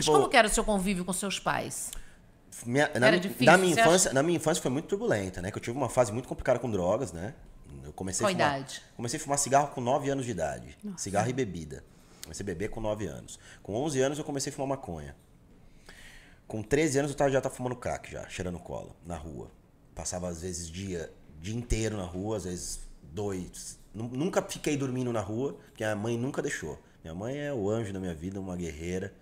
Mas Tipo, como que era o seu convívio com seus pais? Minha- na, difícil, na minha infância, na minha infância foi muito turbulenta, né? Que eu tive uma fase muito complicada com drogas, né? Eu comecei Qual a fumar, idade? comecei a fumar cigarro com 9 anos de idade. Cigarro e bebida. Comecei a beber com 9 anos. Com 11 anos eu comecei a fumar maconha. Com 13 anos eu tava, já tava fumando crack já, cheirando cola na rua. Passava às vezes dia, dia inteiro na rua, às vezes dois. Nu- Nunca fiquei dormindo na rua, porque a mãe nunca deixou. Minha mãe é o anjo da minha vida, uma guerreira,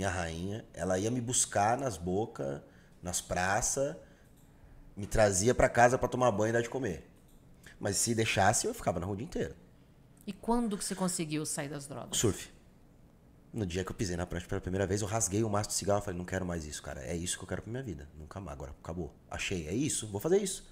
minha rainha. Ela ia me buscar nas bocas, nas praças, me trazia pra casa pra tomar banho e dar de comer. Mas se deixasse, eu ficava na rua o dia inteiro. E quando que você conseguiu sair das drogas? Surf. No dia que eu pisei na prancha pela primeira vez, eu rasguei o maço de cigarro e falei, não quero mais isso, cara. É isso que eu quero pra minha vida. Nunca mais, agora acabou. Achei, é isso, vou fazer isso.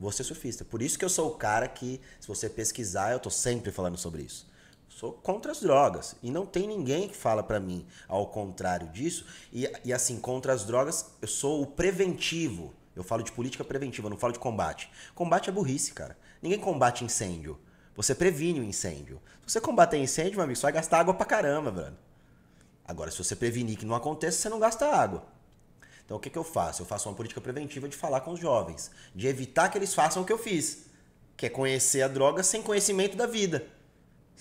Vou ser surfista. Por isso que eu sou o cara que, se você pesquisar, eu tô sempre falando sobre isso. Sou contra as drogas. E não tem ninguém que fala pra mim ao contrário disso. E, e assim, contra as drogas, eu sou o preventivo. Eu falo de política preventiva, não falo de combate. Combate é burrice, cara. Ninguém combate incêndio. Você previne o incêndio. Se você combater incêndio, meu amigo, você vai gastar água pra caramba, velho. Agora, se você prevenir que não aconteça, você não gasta água. Então, o que, que eu faço? Eu faço uma política preventiva de falar com os jovens, de evitar que eles façam o que eu fiz, que é conhecer a droga sem conhecimento da vida.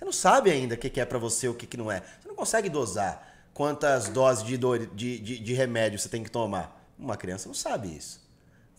Você não sabe ainda o que, é pra você, o que, não é. Você não consegue dosar quantas doses de, de, de, de remédio você tem que tomar. Uma criança não sabe isso.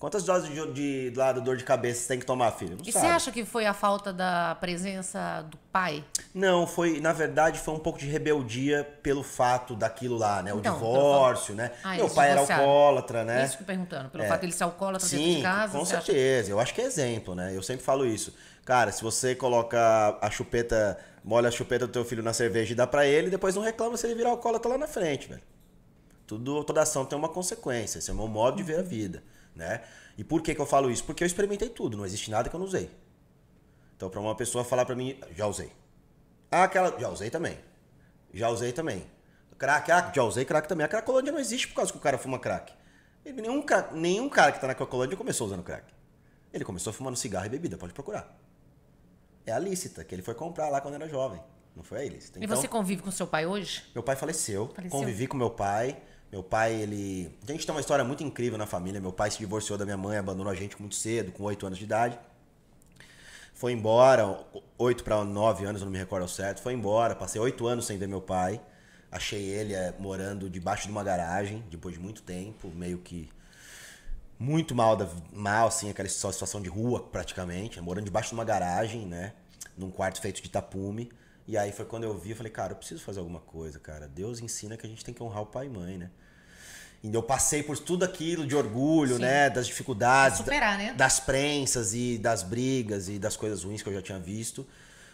Quantas doses de, de, de, da dor de cabeça você tem que tomar, filho? Não E sabe. você acha que foi a falta da presença do pai? Não, foi, na verdade, foi um pouco de rebeldia pelo fato daquilo lá, né? O Então, divórcio, né? Ah, Meu pai era alcoólatra, né? Isso que eu tô perguntando. Pelo É. fato de ele ser alcoólatra dentro Sim, de casa, com você acha certeza. Eu acho que é exemplo, né? Eu sempre falo isso. Cara, se você coloca a chupeta, molha a chupeta do teu filho na cerveja e dá pra ele, depois não reclama se ele virar alcoólatra lá na frente, velho. Tudo, toda ação tem uma consequência. Esse é o meu modo de ver a vida, né? E por que, que eu falo isso? Porque eu experimentei tudo. Não existe nada que eu não usei. Então, pra uma pessoa falar pra mim, já usei. Ah, aquela. Já usei também. Já usei também. Crack, ah, já usei crack também. A cracolândia não existe por causa que o cara fuma crack. Ele- nenhum, ca- nenhum cara que tá na cracolândia começou usando crack. Ele começou fumando cigarro e bebida, pode procurar. É a lícita, que ele foi comprar lá quando era jovem. Não foi a ilícita. E Então, você convive com seu pai hoje? meu pai faleceu, Faleceu. convivi com meu pai. Meu pai, ele. A gente tem uma história muito incrível na família. Meu pai se divorciou da minha mãe, abandonou a gente muito cedo, com 8 anos de idade. Foi embora, 8 para 9 anos, não me recordo certo. Foi embora, passei 8 anos sem ver meu pai. Achei ele é, morando debaixo de uma garagem, depois de muito tempo, meio que muito mal, da, mal assim, aquela situação de rua praticamente, morando debaixo de uma garagem, né, num quarto feito de tapume. E aí foi quando eu vi, eu falei, cara, eu preciso fazer alguma coisa, cara. Deus ensina que a gente tem que honrar o pai e mãe, né? E eu passei por tudo aquilo de orgulho, Sim. né, das dificuldades, Superar, né? das prensas e das brigas e das coisas ruins que eu já tinha visto,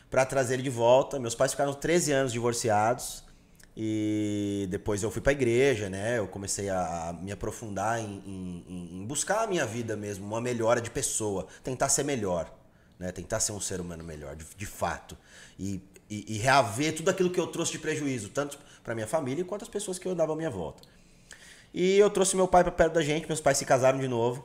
pra trazer ele de volta. Meus pais ficaram 13 anos divorciados. E depois eu fui pra igreja, né? Eu comecei a me aprofundar em, em- em- em buscar a minha vida mesmo, uma melhora de pessoa, tentar ser melhor, né? Tentar ser um ser humano melhor, de, de fato. E, e, e reaver tudo aquilo que eu trouxe de prejuízo, tanto pra minha família quanto as pessoas que eu andava à minha volta. E eu trouxe meu pai pra perto da gente, meus pais se casaram de novo.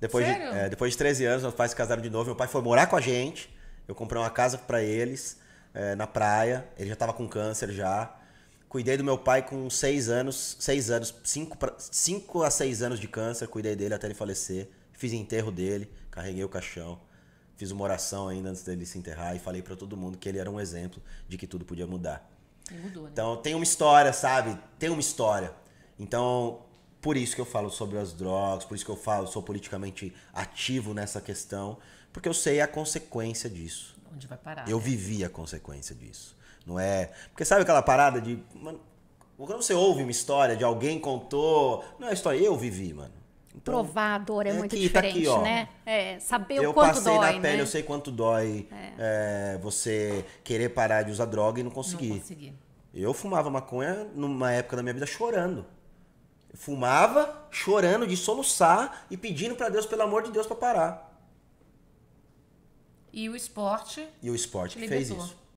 Depois de, Sério? é, depois de 13 anos, meus pais se casaram de novo. Meu pai foi morar com a gente. Eu comprei uma casa pra eles, é, na praia. Ele já tava com câncer já. Cuidei do meu pai com 6 anos, 6 anos, 5 a 6 anos de câncer. Cuidei dele até ele falecer. Fiz enterro dele, carreguei o caixão. Fiz uma oração ainda antes dele se enterrar e falei pra todo mundo que ele era um exemplo de que tudo podia mudar. Mudou, né? Então tem uma história, sabe? Tem uma história. Então, por isso que eu falo sobre as drogas, por isso que eu falo, sou politicamente ativo nessa questão, porque eu sei a consequência disso. Onde vai parar? Eu né? vivi a consequência disso. Não é. Porque sabe aquela parada de. Mano, quando você ouve uma história de alguém contou. Não é história, eu vivi, mano. Então, Provar a dor é, é muito aqui, tá diferente, aqui, ó. né? É, saber eu o quanto passei dói, na pele, né? eu sei quanto dói é, você querer parar de usar droga e não conseguir. Não consegui. Eu fumava maconha numa época da minha vida chorando. Eu fumava chorando de soluçar e pedindo pra Deus, pelo amor de Deus, pra parar. E o esporte E o esporte te que fez isso.